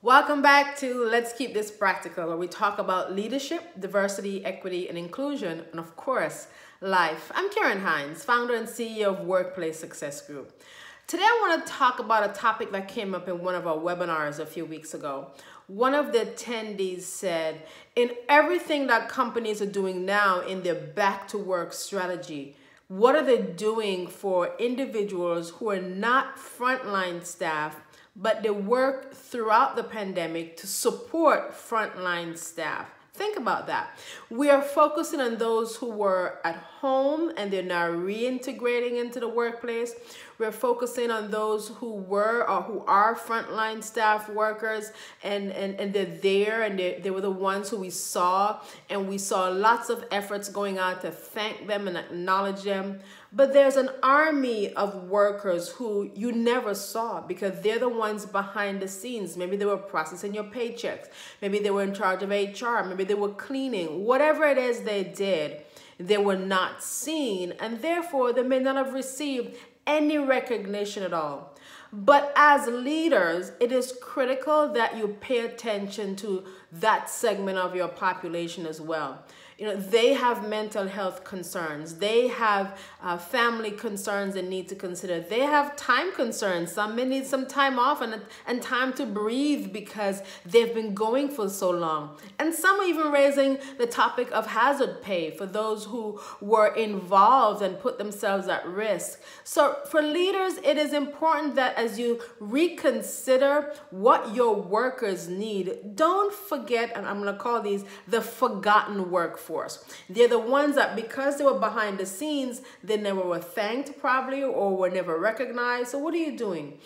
Welcome back to Let's Keep This Practical, where we talk about leadership, diversity, equity, and inclusion, and of course, life. I'm Karen Hinds, founder and CEO of Workplace Success Group. Today, I want to talk about a topic that came up in one of our webinars a few weeks ago. One of the attendees said, in everything that companies are doing now in their back to work strategy, what are they doing for individuals who are not frontline staff but they work throughout the pandemic to support frontline staff. Think about that. We are focusing on those who were at home and they're now reintegrating into the workplace. We're focusing on those who were or who are frontline staff workers and, and, and they're there and they, they were the ones who we saw and we saw lots of efforts going on to thank them and acknowledge them. But there's an army of workers who you never saw because they're the ones behind the scenes. Maybe they were processing your paychecks. Maybe they were in charge of HR. Maybe they were cleaning. Whatever it is they did, they were not seen and therefore they may not have received any recognition at all. But as leaders, it is critical that you pay attention to that segment of your population as well. You know they have mental health concerns. They have uh, family concerns and need to consider. They have time concerns. Some may need some time off and, and time to breathe because they've been going for so long. And some are even raising the topic of hazard pay for those who were involved and put themselves at risk. So for leaders it is important that as you reconsider what your workers need don't forget and i'm going to call these the forgotten workforce. They're the ones that because they were behind the scenes, they never were thanked probably or were never recognized. So what are you doing?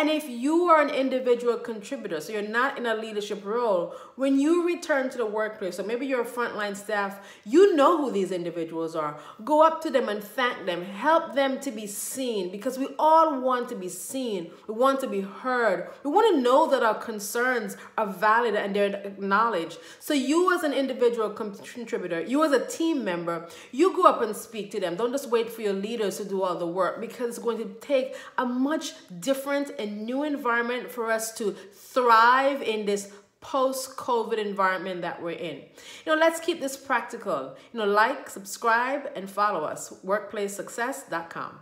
And if you are an individual contributor, so you're not in a leadership role, when you return to the workplace, or maybe you're a frontline staff, you know who these individuals are. Go up to them and thank them. Help them to be seen because we all want to be seen. We want to be heard. We want to know that our concerns are valid and they're acknowledged. So you as an individual contributor, you as a team member, you go up and speak to them. Don't just wait for your leaders to do all the work because it's going to take a much different a new environment for us to thrive in this post-COVID environment that we're in. You know, let's keep this practical. You know, like, subscribe, and follow us, workplacesuccess.com.